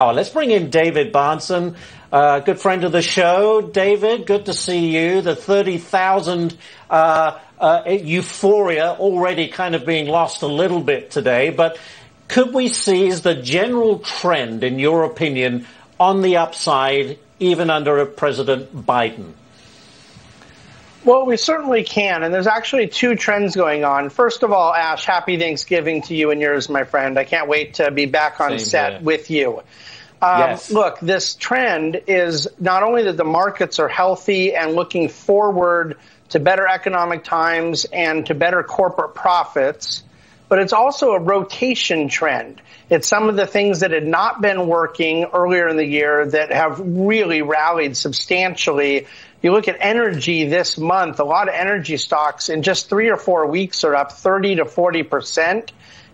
Oh, let's bring in David Bahnsen, uh, good friend of the show. David, good to see you. The 30,000 uh, uh, euphoria already kind of being lost a little bit today, but could we see is the general trend, in your opinion, on the upside even under a President Biden? Well, we certainly can. And there's actually two trends going on. First of all, Ash, happy Thanksgiving to you and yours, my friend. I can't wait to be back on Same set here. with you. Um, yes. Look, this trend is not only that the markets are healthy and looking forward to better economic times and to better corporate profits, but it's also a rotation trend. It's some of the things that had not been working earlier in the year that have really rallied substantially. You look at energy this month, a lot of energy stocks in just three or four weeks are up 30 to 40%.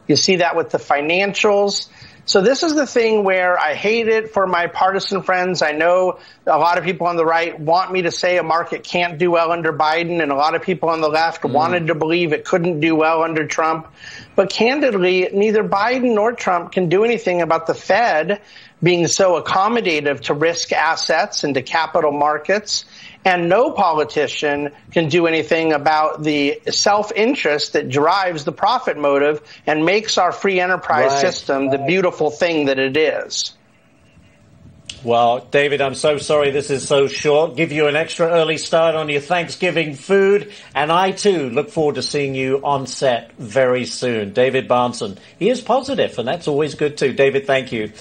You see that with the financials. So this is the thing where I hate it for my partisan friends. I know a lot of people on the right want me to say a market can't do well under Biden and a lot of people on the left mm. wanted to believe it couldn't do well under Trump. But candidly, neither Biden nor Trump can do anything about the Fed being so accommodative to risk assets and to capital markets. And no politician can do anything about the self-interest that drives the profit motive and makes our free enterprise right, system the beautiful thing that it is. Well, David, I'm so sorry this is so short. Give you an extra early start on your Thanksgiving food. And I too look forward to seeing you on set very soon. David Bahnsen. He is positive and that's always good too. David, thank you.